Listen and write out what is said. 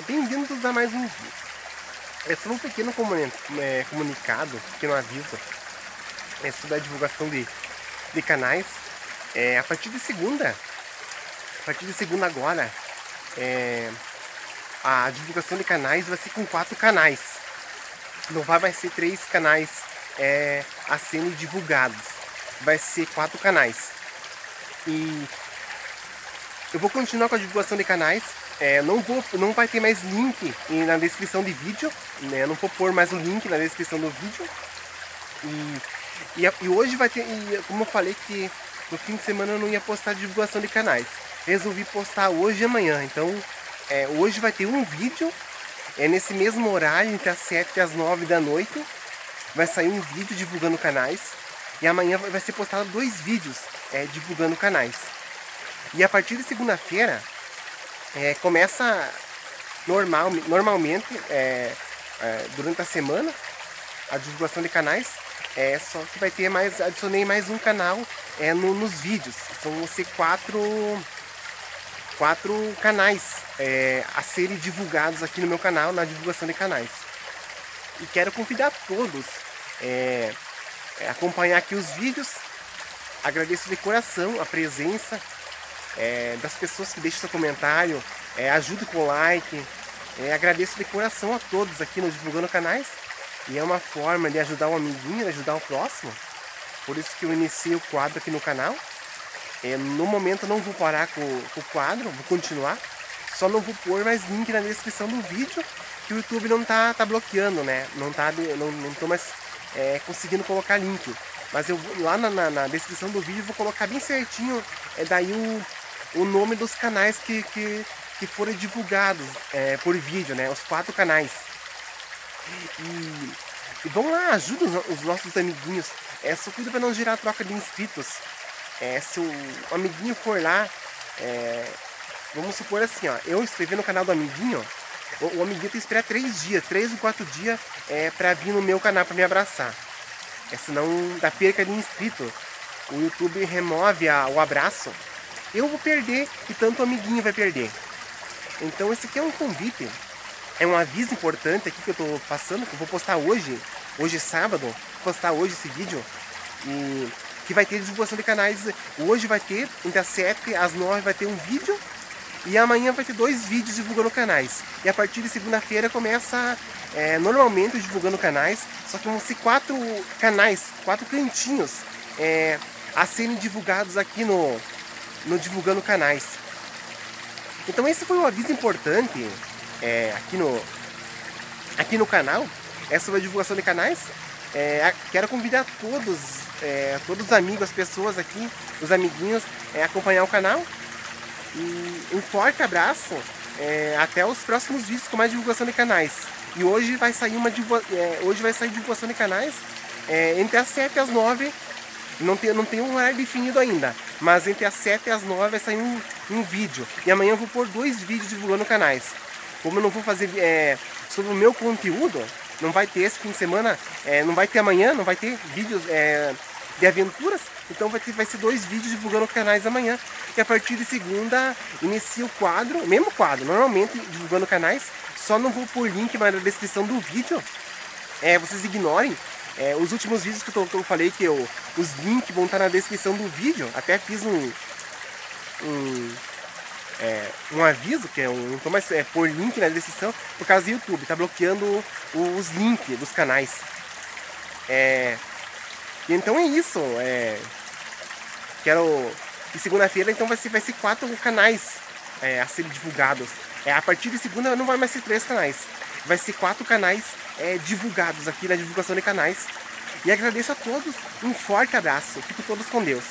É, Bem-vindos a mais um vídeo. É só um pequeno é, comunicado, pequeno aviso é, sobre a divulgação de, de canais. É, a partir de segunda, a partir de segunda agora, é, a divulgação de canais vai ser com quatro canais. Não vai mais ser três canais é, a serem divulgados. Vai ser quatro canais. E eu vou continuar com a divulgação de canais. É, não, vou, não vai ter mais link na descrição de vídeo. Né? Não vou pôr mais o link na descrição do vídeo. E, e, e hoje vai ter, e como eu falei que no fim de semana eu não ia postar divulgação de canais. Resolvi postar hoje e amanhã. Então é, hoje vai ter um vídeo. É nesse mesmo horário, entre as 7 e as 9 da noite. Vai sair um vídeo divulgando canais. E amanhã vai vai ser postado dois vídeos é, divulgando canais. E a partir de segunda-feira é, começa normal, normalmente é, é, durante a semana a divulgação de canais. É, só que vai ter mais, adicionei mais um canal é, no- nos vídeos. Então vão ser quatro, quatro canais é, a serem divulgados aqui no meu canal, na divulgação de canais. E quero convidar todos é, é, acompanhar aqui os vídeos. Agradeço de coração a presença é, das pessoas que deixam seu comentário, é, ajude com o like. É, agradeço de coração a todos aqui no Divulgando Canais. E é uma forma de ajudar um amiguinho, de ajudar o próximo. Por isso que eu iniciei o quadro aqui no canal. É, no momento eu não vou parar com, com o quadro, vou continuar. Só não vou pôr mais link na descrição do vídeo, que o YouTube não tá, tá bloqueando, né? Não, tá, não, não tô mais é, conseguindo colocar link. Mas eu lá na, na- na descrição do vídeo vou colocar bem certinho é daí o, o nome dos canais que, que, que foram divulgados é, por vídeo, né? Os quatro canais. E, e vão lá, ajuda os, os nossos amiguinhos. É, só cuida para não gerar troca de inscritos. É, se o amiguinho for lá, é, vamos supor assim, ó, eu inscrever no canal do amiguinho, o, o amiguinho tem que esperar três dias, três ou quatro dias é, para vir no meu canal para me abraçar. É, senão dá perca de inscrito. O YouTube remove a- o abraço. Eu vou perder e tanto o amiguinho vai perder. Então esse aqui é um convite é um aviso importante aqui que eu tô passando, que eu vou postar hoje, hoje é sábado, vou postar hoje esse vídeo, e que vai ter divulgação de canais, hoje vai ter, entre as 7 às 9 vai ter um vídeo, e amanhã vai ter dois vídeos divulgando canais. E a partir de segunda-feira começa é, normalmente divulgando canais, só que vão ser quatro canais, quatro cantinhos é, a serem divulgados aqui no, no Divulgando Canais. Então esse foi um aviso importante é, aqui, no, aqui no canal. É sobre a divulgação de canais. É, quero convidar todos, é, todos os amigos, as pessoas aqui, os amiguinhos, é, a acompanhar o canal. E um forte abraço. é, até os próximos vídeos com mais divulgação de canais. E hoje vai sair uma é, hoje vai sair divulgação de canais é, entre as 7 e as 9 não tem, não tem um horário definido ainda, mas entre as 7 e as 9 vai sair um, um vídeo. E amanhã eu vou pôr dois vídeos divulgando canais. Como eu não vou fazer é, sobre o meu conteúdo, não vai ter esse fim de semana, é, não vai ter amanhã, não vai ter vídeos é, de aventuras, então vai, ter, vai ser dois vídeos divulgando canais amanhã. E a partir de segunda inicia o quadro, mesmo quadro, normalmente divulgando canais, só não vou pôr link mais na descrição do vídeo, é, vocês ignorem. É, os últimos vídeos que eu, tô- que eu falei que eu, os links vão estar na descrição do vídeo. Até fiz um um, é, um aviso que é um, mais é, pôr link na descrição por causa do YouTube, tá bloqueando os links dos canais. É, então é isso. É, quero e segunda-feira então vai ser vai ser quatro canais é, a serem divulgados. É, a partir de segunda não vai mais ser três canais, vai ser quatro canais é, divulgados aqui na divulgação de canais. E agradeço a todos, um forte abraço, fiquem todos com Deus.